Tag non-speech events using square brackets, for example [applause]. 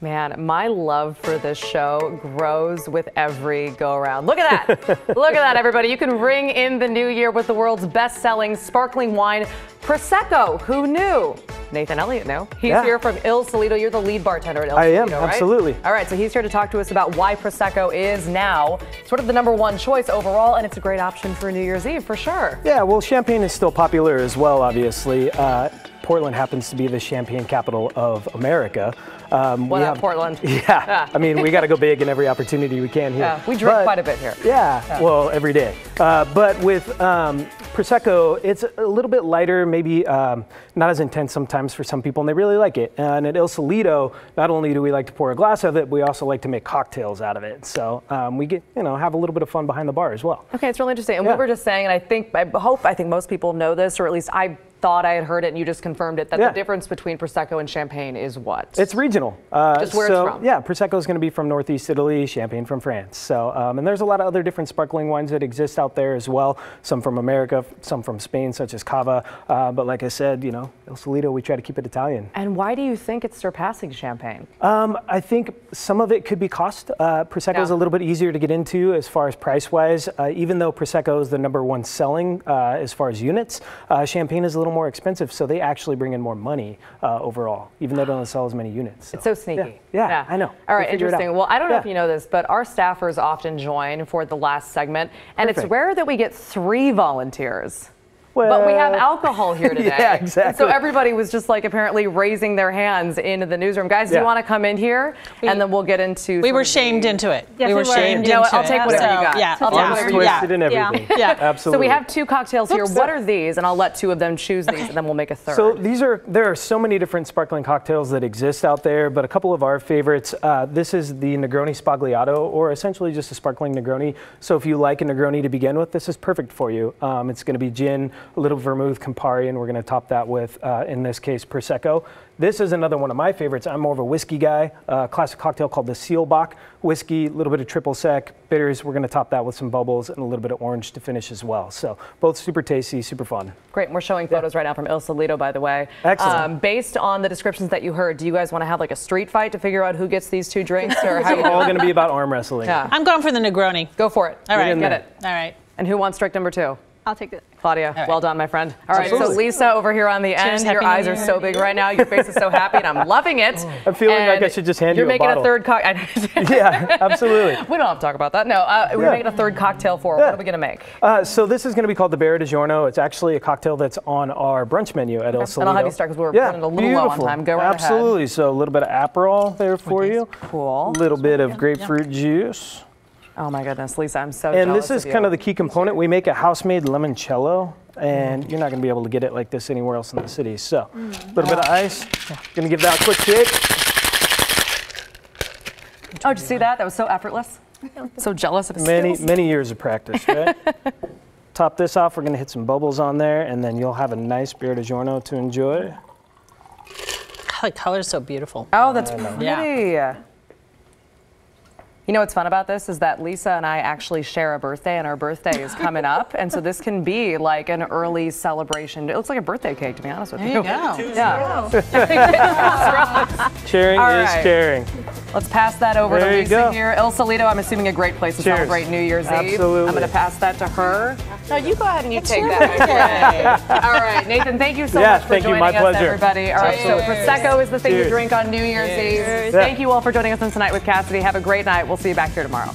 Man, my love for this show grows with every go around. Look at that. [laughs] Look at that, everybody. You can ring in the new year with the world's best selling sparkling wine, Prosecco. Who knew? Nathan Elliott knew. He's Yeah. here from Il Solito. You're the lead bartender at Il I am, right? absolutely. All right, so he's here to talk to us about why Prosecco is now sort of the number one choice overall, and it's a great option for New Year's Eve for sure. Yeah, well, champagne is still popular as well, obviously. Uh, Portland happens to be the champagne capital of America. Um, What we have- Portland? [laughs] Yeah, I mean, we got to go [laughs] big in every opportunity we can here. Yeah, we drink But- quite a bit here. Yeah, well, every day. Uh, but with um, Prosecco, it's a little bit lighter, maybe um, not as intense sometimes for some people, and they really like it. And at Il Solito, not only do we like to pour a glass of it, we also like to make cocktails out of it. So um, we get, you know, have a little bit of fun behind the bar as well. Okay, it's really interesting. And Yeah. we're just saying, and I think, I hope, I think most people know this, or at least I thought I had heard it, and you just confirmed it, that Yeah. the difference between prosecco and champagne is what? It's regional. Uh, Just where it's from. Yeah, Prosecco is going to be from Northeast Italy, Champagne from France. So, um, and there's a lot of other different sparkling wines that exist out there as well. Some from America, some from Spain, such as Cava. Uh, but like I said, you know, Il Solito, we try to keep it Italian. and why do you think it's surpassing champagne? Um, I think some of it could be cost. Uh, Prosecco is Yeah. a little bit easier to get into as far as price wise. Uh, even though Prosecco is the number one selling uh, as far as units, uh, Champagne is a little more expensive. So they actually bring in more money uh, overall, even though they don't sell as many units. It's so sneaky. Yeah, yeah, I know. All right, We'll right, figure it out. interesting. Well, I don't know if you know this, but our staffers often join for the last segment, and it's rare that we get three volunteers. But we have alcohol here [laughs] today. Yeah, And exactly. So everybody was just like apparently raising their hands into the newsroom. Guys, do you want to come in here? and then we'll get into. We were of the- shamed into it. Yes, we were we were. shamed You know into what, I'll it. take whatever you got. Yeah, I'll take yeah. whatever you got. and Yeah. everything. Yeah. absolutely. So we have two cocktails here. Oops. What are these? And I'll let two of them choose these, and then we'll make a third. So these are there are so many different sparkling cocktails that exist out there, but a couple of our favorites. Uh, this is the Negroni Sbagliato, or essentially just a sparkling Negroni. So if you like a Negroni to begin with, this is perfect for you. Um, it's going to be gin, a little vermouth, Campari, and we're going to top that with, uh, in this case, prosecco. This is another one of my favorites. I'm more of a whiskey guy. Uh, classic cocktail called the Seelbach whiskey, a little bit of triple sec bitters. We're going to top that with some bubbles and a little bit of orange to finish as well. So both super tasty, super fun. Great. and We're showing photos right now from Il Solito, by the way. Excellent. Um, based on the descriptions that you heard, do you guys want to have like a street fight to figure out who gets these two drinks, or how you all going to be about arm wrestling. Yeah. I'm going for the Negroni. Go for it. All right, in get there. it. All right. And who wants drink number two? I'll take it. Claudia, right. well done, my friend. All right, so Lisa over here on the Cheers, end, your Happy New eyes are so big right now. Your face is so happy, and I'm loving it. [laughs] I'm feeling like I should just hand you're you a making bottle. a third cocktail. [laughs] Yeah, absolutely. [laughs] we don't have to talk about that. No, uh, we're Yeah. making a third cocktail for. Yeah. What are we gonna make? Uh, so this is going to be called the Barra di Giorno. It's actually a cocktail that's on our brunch menu at Il Solito. And I'll have you start 'cause we're yeah, running a little low on beautiful. time. Go right ahead. Absolutely. So a little bit of Aperol there for you. Cool. A little bit of grapefruit juice. Oh my goodness, Lisa, I'm so And jealous this is of kind of the key component. We make a house-made limoncello, and you're not going to be able to get it like this anywhere else in the city. So a little bit of ice. Going to give that a quick shake. Oh, did you see that? That was so effortless. [laughs] So jealous of his Many, skills. many years of practice, [laughs] right? Top this off. We're going to hit some bubbles on there, and then you'll have a nice beer di Giorno to enjoy. God, the color's so beautiful. Oh, that's pretty. Yeah. You know what's fun about this is that Lisa and I actually share a birthday, and our birthday is coming [laughs] up, and so this can be like an early celebration. It looks like a birthday cake, to be honest with There you. you go. Yeah. [laughs] Cheering All is right. caring. Let's pass that over There to you Lisa here. Il Solito, I'm assuming a great place to Cheers. celebrate New Year's Eve. Absolutely. I'm going to pass that to her. No, you go ahead and you take that. All right, Nathan, thank you so Yeah, much for thank you. joining My us, pleasure. everybody. All right, so Cheers. Prosecco is the thing to Cheers. drink on New Year's Eve. Thank you all for joining us on Tonight with Cassidy. Have a great night. We'll see you back here tomorrow.